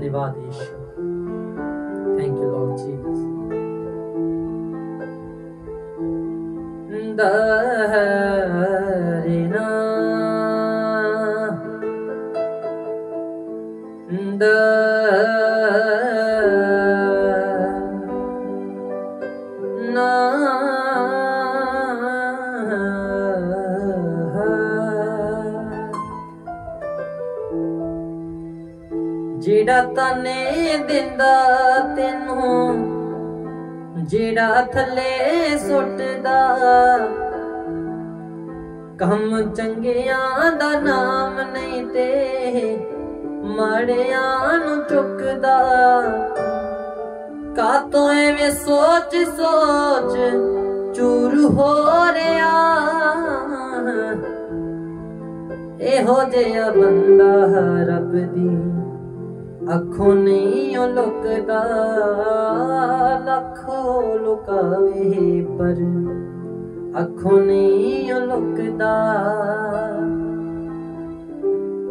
Derivat Yeshu. Thank you, Lord Jesus. Darina Darina ਜਿਹੜਾ ਤਨੇ ਦਿੰਦਾ ਤੈਨੂੰ, ਜਿਹੜਾ ਥੱਲੇ ਸੁੱਟਦਾ। ਕੰਮ ਚੰਗਿਆਂ ਦਾ ਨਾਮ ਨਹੀਂ ਤੇ, ਮਾੜਿਆਂ ਨੂੰ ਚੁੱਕਦਾ। ਕਾਤੋਂ ਐਵੇਂ ਸੋਚ ਸੋਚ ਚੂਰ ਹੋ ਰਿਆ? ਇਹੋ ਜਿਹਾ ਬੰਦਾ ਰੱਬ ਦੀ ਅੱਖੋਂ ਨਹੀਂ ਉਹ ਲੁਕਦਾ ਲੱਖੋਂ ਲੁਕਾਵੇ ਪਰ ਅੱਖੋਂ ਨਹੀਂ ਉਹ ਲੁਕਦਾ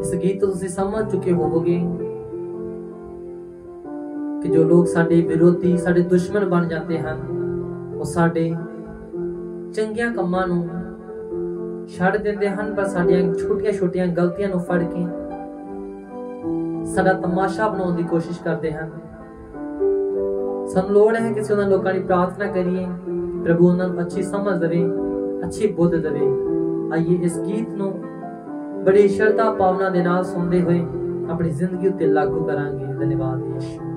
ਇਸ ਗੀਤ ਤੋਂ ਤੁਸੀਂ ਸਮਝ ਚੁੱਕੇ ਹੋਵੋਗੇ ਕਿ ਜੋ ਲੋਕ ਸਾਡੇ ਵਿਰੋਧੀ ਸਾਡੇ ਦੁਸ਼ਮਣ ਬਣ ਜਾਂਦੇ ਹਨ ਉਹ ਸਾਡੇ ਚੰਗੀਆਂ ਕੰਮਾਂ ਨੂੰ ਛੱਡ ਦਿੰਦੇ ਹਨ ਪਰ ਸਾਡੀਆਂ ਛੋਟੀਆਂ-ਛੋਟੀਆਂ ਗਲਤੀਆਂ ਨੂੰ ਫੜ ਕੇ ਸਾਡਾ ਤਮਾਸ਼ਾ ਬਣਾਉਣ ਦੀ ਕੋਸ਼ਿਸ਼ ਕਰਦੇ ਹਨ ਸਾਨੂੰ ਲੋੜ ਹੈ ਕਿ ਅਸੀਂ ਉਹਨਾਂ ਲੋਕਾਂ ਦੀ ਪ੍ਰਾਰਥਨਾ ਕਰੀਏ, ਪ੍ਰਭੂ ਉਹਨਾਂ ਨੂੰ ਅੱਛੀ ਸਮਝ ਦੇਵੇ, ਅੱਛੀ ਬੁੱਧ ਦੇਵੇ। ਆਈਏ ਇਸ ਗੀਤ ਨੂੰ ਬੜੀ ਸ਼ਰਧਾ ਭਾਵਨਾ ਦੇ ਨਾਲ ਸੁਣਦੇ ਹੋਏ ਆਪਣੀ ਜ਼ਿੰਦਗੀ ਉੱਤੇ ਲਾਗੂ ਕਰਾਂਗੇ। ਧੰਨਵਾਦ ਯਿਸੂ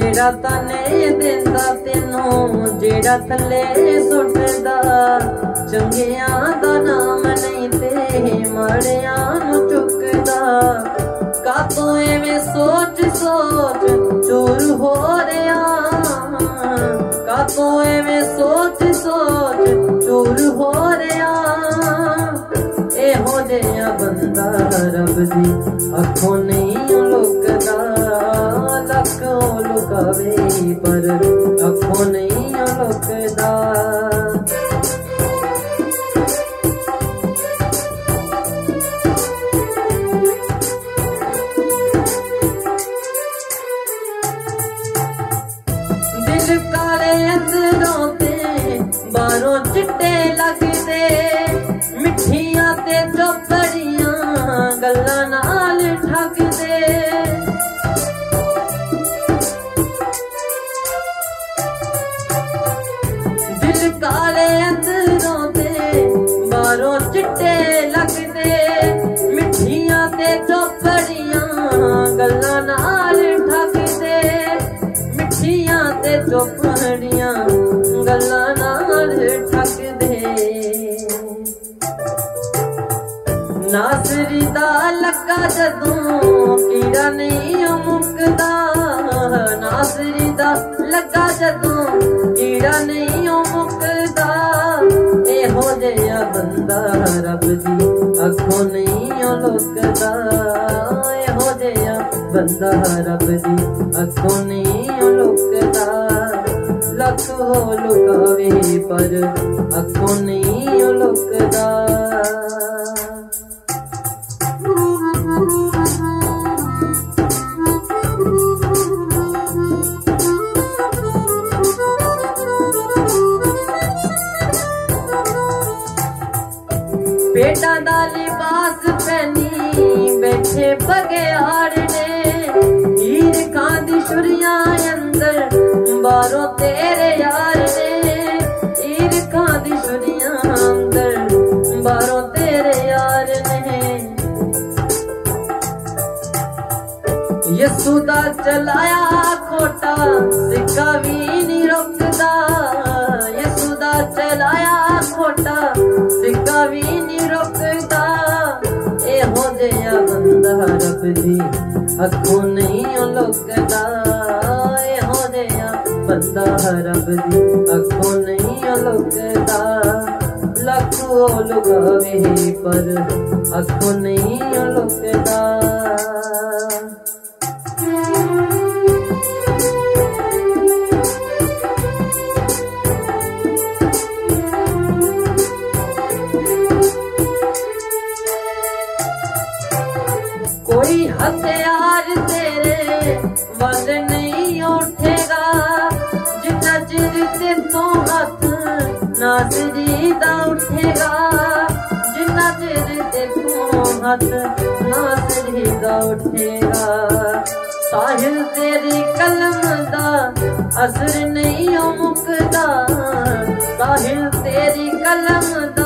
ਜਿਹੜਾ ਤਨੇ ਦਿੰਦਾ ਤੈਨੂੰ, ਜਿਹੜਾ ਥੱਲੇ ਸੁੱਟਦਾ। ਚੰਗਿਆਂ ਦਾ ਨਾਮ ਨਹੀਂ ਤੇ ਮਾੜਿਆਂ ਨੂੰ ਚੁੱਕਦਾ। ਕਾਤੋਂ ਐਵੇਂ ਸੋਚ ਸੋਚ ਚੂਰ ਹੋ ਰਿਆ? ਕਾਤੋਂ ਐਵੇਂ ਸੋਚ ਸੋਚ ਚੂਰ ਹੋ ਰਿਆ? ਇਹੋ ਜਿਹਾ ਬੰਦਾ ਰੱਬ ਦੀ ਅੱਖੋਂ ਨਹੀਂ ਲੁਕਦਾ। ਲੱਖੋਂ ਪਰ ਅੱਖੋਂ ਨਹੀਂ ਲੁਕਦਾ ਦਿਲ ਕਾਲੇ ਅੰਦਰੋਂ ਤੇ ਬਾਹਰੋਂ ਚਿੱਟੇ ਲੱਗਦੇ। ਨਾਸਰੀ ਦਾ ਲੱਗਾ ਜਦੋਂ ਕੀੜਾ ਨਹੀਂ ਉਹ ਮੁੱਕਦਾ ਨਾਸਰੀ ਦਾ ਲੱਗਾ ਜਦੋਂ ਕੀੜਾ ਨਹੀਂ ਉਹ ਮੁੱਕਦਾ ਇਹੋ ਜਿਹਾ ਬੰਦਾ ਰੱਬ ਦੀ ਅੱਖੋਂ ਨਹੀਂ ਉਹ ਲੁਕਦਾ ਇਹੋ ਜਿਹਾ ਬੰਦਾ ਰੱਬ ਦੀ ਅੱਖੋਂ ਨਹੀਂ ਉਹ ਲੁਕਦਾ ਲੱਖ ਹੋ ਲੁਕਾਵੇ ਪਰ ਅੱਖੋਂ ਨਹੀਂ ਉਹ ਲੁਕਦਾ ड्रेस पहनी बैठे बगैर ने हीर कांदी छुरिया अंदर, बारो तेरे यार ने हीर कांदी छुरिया अंदर, बारो तेरे यार ने यसुदा चलाया खोटा, सिक्का भी नहीं रोका। ਅੱਖੋਂ ਨਹੀਂ ਲੁਕਦਾ ਇਹੋ ਜਿਹਾ ਬੰਦਾ ਰੱਬ ਦੀ ਅੱਖੋਂ ਨਹੀਂ ਲੁਕਦਾ ਲੱਖੋਂ ਲੁਕਾਵੇ ਪਰ ਅੱਖੋਂ ਨਹੀਂ ਲੁਕਦਾ कोई हथियार तेरे वल नहीं उठेगा। जितना चिर से तू हथ नाजरी दा उठेगा, जितना चिर से तू हथ नाजरी दा उठेगा। साहिल तेरी कलम का असर नहीं मुकदा साहिल तेरी कलम दा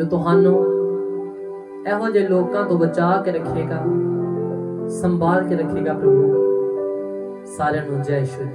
ਜੋ ਤੁਹਾਨੂੰ ਇਹੋ ਜਿਹੇ ਲੋਕਾਂ ਤੋਂ ਬਚਾ ਕੇ ਰੱਖੇਗਾ, ਸੰਭਾਲ ਕੇ ਰੱਖੇਗਾ ਪ੍ਰਭੂ। ਸਾਰਿਆਂ ਨੂੰ ਜੈ ਸ਼੍ਰੀ